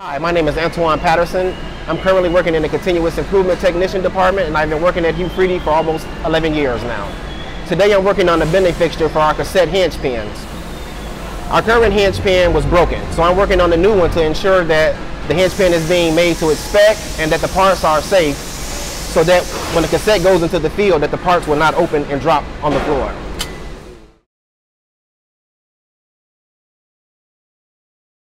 Hi, my name is Antujuan Patterson. I'm currently working in the Continuous Improvement Technician Department and I've been working at Hu-Friedy for almost 11 years now. Today I'm working on the bending fixture for our cassette hinge pins. Our current hinge pin was broken, so I'm working on a new one to ensure that the hinge pin is being made to its spec and that the parts are safe so that when the cassette goes into the field that the parts will not open and drop on the floor.